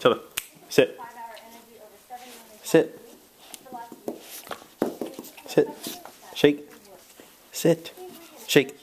Chalo. Sit. Sit. Sit. Shake. Sit. Shake.